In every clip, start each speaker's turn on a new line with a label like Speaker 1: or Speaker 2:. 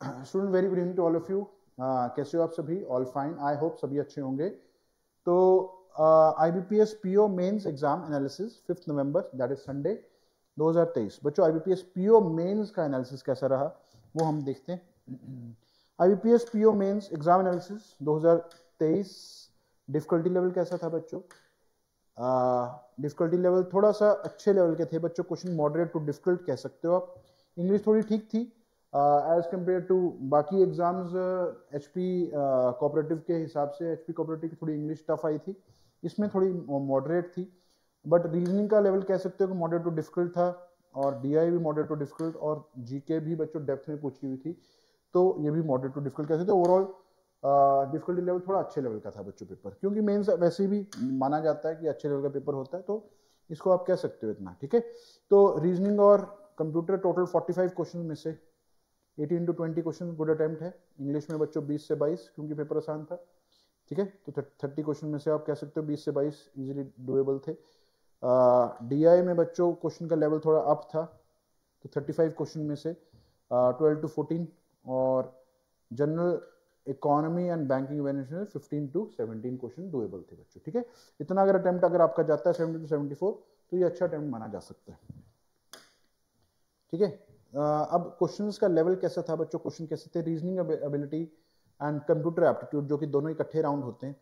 Speaker 1: Student very good evening to all of you कैसे हो आप सभी? ऑल फाइन आई होप सभी अच्छे होंगे. तो I B P S P O mains exam analysis fifth November that is Sunday 2023 बच्चों I B P S P O mains का एनालिसिस कैसा रहा वो हम देखते हैं. I B P S P O mains exam analysis 2023 difficulty level कैसा था बच्चों? डिफिकल्टी uh, लेवल थोड़ा सा अच्छे लेवल के थे बच्चों क्वेश्चन मॉडरेट टू डिफ़िकल्ट कह सकते हो आप. इंग्लिश थोड़ी ठीक थी एज कंपेयर टू बाकी एग्ज़ाम्स एच पी कोऑपरेटिव के हिसाब से एच पी कोऑपरेटिव की थोड़ी इंग्लिश टफ आई थी। इसमें थोड़ी मॉडरेट थी। बट रीजनिंग का लेवल कह सकते हो कि मॉडरेट टू डिफ़िकल्ट था और डी आई भी मॉडरेट टू डिफ़िकल्ट और जी भी बच्चों डेप्थ में पूछी हुई थी। तो ये भी मॉडरेट टू डिफ़िकल्ट कह सकते ओवरऑल डिफिकल्टी लेवल थोड़ा अच्छे लेवल का था बच्चों पेपर क्योंकि मेन्स वैसे भी माना जाता है कि अच्छे लेवल का पेपर होता है तो इसको आप कह सकते हो इतना, ठीक है? तो रीजनिंग और कंप्यूटर टोटल 45 क्वेश्चन में से 18 into twenty question good attempt है। इंग्लिश में बच्चों 20 से 22 क्योंकि पेपर आसान था। ठीक है? तो थर्टी क्वेश्चन में से आप कह सकते हो 20 से 22 इजीली डुएबल थे। डी uh, में बच्चों क्वेश्चन का लेवल थोड़ा अप था। तो 35 क्वेश्चन में से ट्वेल्व टू फोर्टीन और general economy and banking awareness में 15 टू 17 क्वेश्चन डुएबल थे बच्चों। ठीक है? इतना अगर अटेम्प्ट अगर आपका जाता है 70 टू 74 तो ये अच्छा अटेम्प्ट माना जा सकता है। ठीक है? अब क्वेश्चंस का लेवल कैसा था बच्चों? क्वेश्चन कैसे थे? Reasoning ability and computer aptitude जो कि दोनों इकट्ठे राउंड होते हैं।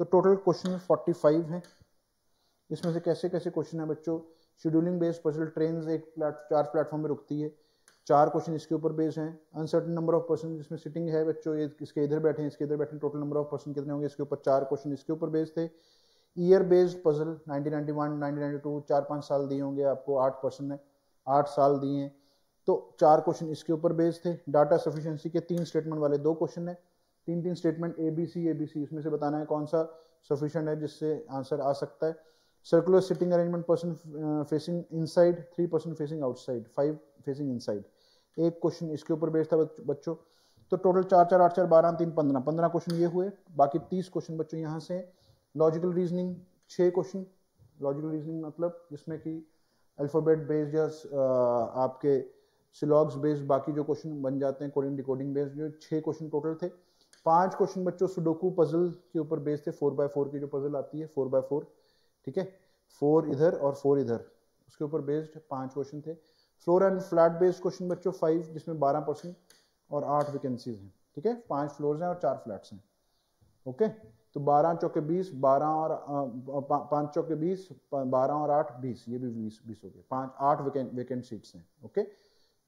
Speaker 1: तो टोटल क्वेश्चन 45 हैं। इसमें से कैसे कैसे क्वेश्चन है बच्चों? शेड्यूलिंग बेस्ड पजल ट्रेन एक प्लेट, चार प्लेटफॉर्म में रुकती है। चार क्वेश्चन इसके ऊपर बेस हैं। अनसर्टन नंबर ऑफ़ पर्सन जिसमें सिटिंग है बच्चों ये इसके इधर बैठे हैं इसके इधर बैठे टोटल नंबर ऑफ़ पर्सन कितने होंगे? इसके ऊपर चार क्वेश्चन इसके ऊपर बेस्ड थे। ईयर बेस्ड पजल 1991 1992 चार पाँच साल दिए होंगे आपको आठ पर्सन है। आठ साल दिए हैं। तो चार क्वेश्चन इसके ऊपर बेस्ड थे। डाटा सफिशिएंसी के तीन स्टेटमेंट वाले दो क्वेश्चन है। तीन तीन statement A B C A B C इसमें से बताना है कौन सा सफिशिएंट है जिससे आंसर आ सकता है। Circular sitting arrangement person facing inside three person facing outside five facing inside एक क्वेश्चन इसके ऊपर बेस्ड था बच्चों। तो टोटल चार चार, आठ, चार, बारह, तीन, पंद्रह। पंद्रह क्वेश्चन ये हुए। बाकी तीस क्वेश्चन बच्चों यहाँ से। लॉजिकल रीजनिंग छः क्वेश्चन लॉजिकल रीजनिंग मतलब जिसमें कि अल्फ़ाबेट बेस्ड या आपके सिलॉग्स बेस्ड बाकी जो क्वेश्चन बन जाते हैं कोडिंग डिकोडिंग बेस्ड जो छः क्वेश्चन टोटल थे। पाँच क्वेश्चन बच्चों सुडोकू पजल के ऊपर बेस्ड थे। फोर बाय फोर की जो पजल आती है फोर बाय फोर ठीक है? फोर इधर और फोर इधर, उसके ऊपर बेस्ड पाँच क्वेश्चन थे। Floor and flat based question बच्चों फाइव जिसमें बारह परसेंट और आठ वैकेंसीज हैं, ठीक है? पाँच फ्लोर्स हैं और चार फ्लैट्स हैं, ओके? तो बारह चौके बीस, बारह और पाँच चौके बीस बारह और आठ बीस, ये भी बीस बीस हो गए। पाँच, आठ वैकेंट सीट्स हैं, ओके?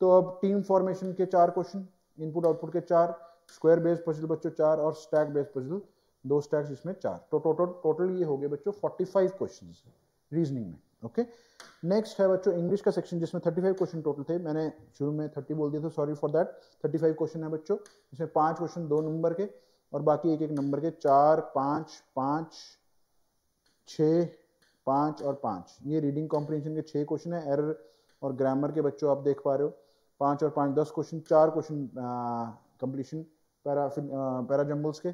Speaker 1: तो अब टीम फॉर्मेशन के चार क्वेश्चन, इनपुट आउटपुट के चार, स्क्वायर बेस्ड पजल बच्चों चार और स्टैक बेस्ड पजल दो स्टैक्स इसमें चार। तो टोटल टोटल ये हो गए बच्चों 45 क्वेश्चंस रीजनिंग में ओके नेक्स्ट है बच्चों इंग्लिश का सेक्शन जिसमें 35 क्वेश्चन टोटल थे। मैंने शुरू में 30 बोल दिया था सॉरी फॉर दैट 35 क्वेश्चन है बच्चों, इसमें पाँच क्वेश्चन दो नंबर के और बाकी एक एक नंबर के चार, पाँच पाँच छ पाँच और पाँच। ये रीडिंग कॉम्प्रिहेंशन के छः क्वेश्चन है एरर और ग्रामर के बच्चों आप देख पा रहे हो। पाँच और पाँच, दस क्वेश्चन चार question completion para para jumbles के,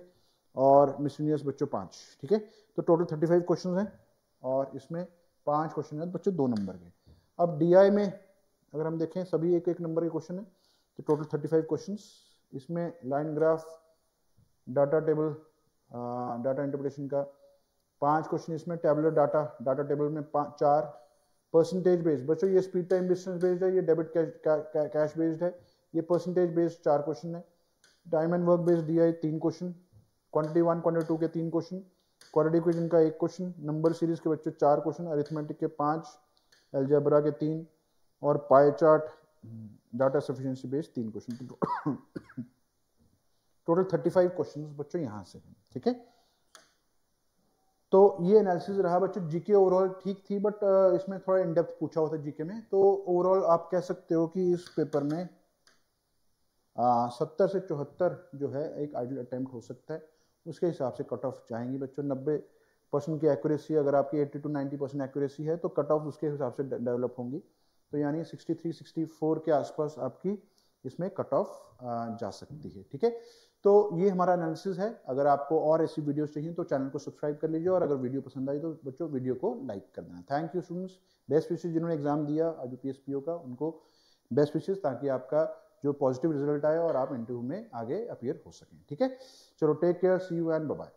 Speaker 1: और मिसलिनियस बच्चों पाँच, ठीक है? तो टोटल थर्टी फाइव क्वेश्चन हैं, और इसमें पाँच क्वेश्चन है, बच्चों दो नंबर के। अब डीआई में, अगर हम देखें, सभी एक एक नंबर के क्वेश्चन है तो टोटल थर्टी फाइव क्वेश्चन इसमें line graph data table data interpretation का, पाँच क्वेश्चन इसमें टेबलर डाटा डाटा टेबल में चार परसेंटेज बेस्ड बच्चों, ये स्पीड टाइम डिस्टेंस बेस्ड है, ये डेबिट कैश बेस्ड है, ये परसेंटेज बेस्ड चार क्वेश्चन है। Time and work based D तीन question quantity one quantity two के तीन क्वेश्चन क्वाड्रेटिक इक्वेशन का एक क्वेश्चन नंबर सीरीज़ के बच्चों चार क्वेश्चन अरिथमेटिक के पाँच एल्जेब्रा के तीन और pie chart data sufficiency based तीन question total thirty five question बच्चों यहाँ से ठीक है? तो ये एनालिसिस रहा बच्चों जीके ओवरऑल ठीक थी बट इसमें थोड़ा इन डेप्थ पूछा हुआ था जीके में। तो ओवरऑल आप कह सकते हो कि इस पेपर में सत्तर से चौहत्तर जो है, एक आइडियल अटेम्प्ट हो सकता है। उसके हिसाब से कट ऑफ़ जाएँगी बच्चों। नब्बे परसेंट की एक्यूरेसी अगर आपकी eighty two ninety percent accuracy है तो कट ऑफ़ उसके हिसाब से डेवलप होंगी। तो यानी सिक्सटी थ्री सिक्सटी फोर के आसपास आपकी इसमें कट ऑफ़ जा सकती है, ठीक है? तो ये हमारा एनालिसिस है। अगर आपको और ऐसी वीडियोस चाहिए तो चैनल को सब्सक्राइब कर लीजिए और अगर वीडियो पसंद आई तो बच्चों वीडियो को लाइक कर देना। थैंक यू स्टूडेंट्स बेस्ट विशेष जिन्होंने एग्ज़ाम दिया आई का, उनको बेस्ट विशेष ताकि आपका जो पॉजिटिव रिज़ल्ट आए और आप इंटरव्यू में आगे अपियर हो सकें। ठीक है? चलो take care see you and bye